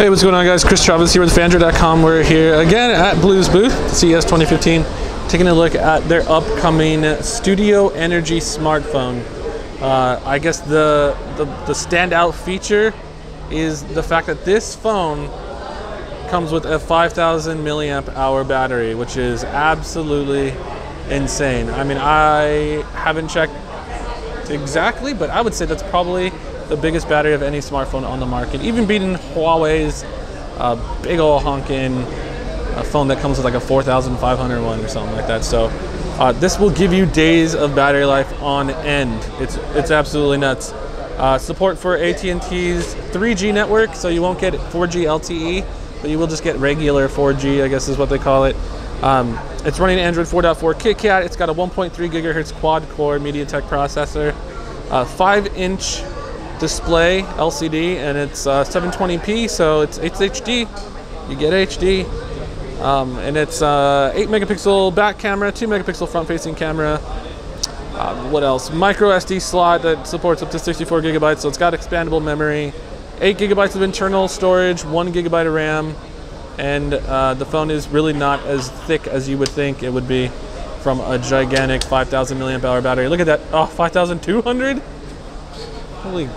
Hey, what's going on, guys? Chris Chavez here with Phandroid.com. We're here again at Blu's booth, CES 2015, taking a look at their upcoming Studio Energy smartphone. Uh, I guess the, the the standout feature is the fact that this phone comes with a 5,000 milliamp hour battery, which is absolutely insane. I mean, I haven't checked exactly, but I would say that's probably the biggest battery of any smartphone on the market, even beating Huawei's uh, big old honking uh, phone that comes with like a 4,500 one or something like that. So uh, this will give you days of battery life on end. It's it's absolutely nuts. Uh, support for AT&T's 3G network, so you won't get 4G LTE, but you will just get regular 4G, I guess is what they call it. Um, it's running Android 4.4 KitKat. It's got a 1.3 gigahertz quad core MediaTek processor, 5-inch display LCD, and it's uh, 720p, so it's, it's HD. You get HD. Um, and it's uh, 8 megapixel back camera, 2 megapixel front facing camera. Uh, what else? Micro SD slot that supports up to 64 gigabytes, so it's got expandable memory. 8 gigabytes of internal storage, 1 gigabyte of RAM, and uh, the phone is really not as thick as you would think it would be from a gigantic 5,000 milliamp hour battery. Look at that! Oh, 5,200! Holy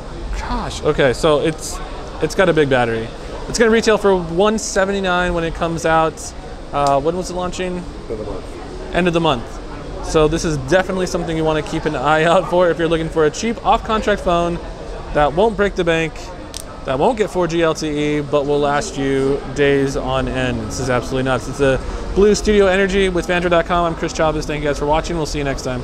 gosh. Okay, so it's it's got a big battery. It's gonna retail for 179 when it comes out. Uh, when was it launching? End of the month. End of the month. So this is definitely something you want to keep an eye out for if you're looking for a cheap off-contract phone that won't break the bank, that won't get 4G LTE, but will last you days on end. This is absolutely nuts. It's a Blu Studio Energy with Phandroid.com. I'm Chris Chavez. Thank you guys for watching. We'll see you next time.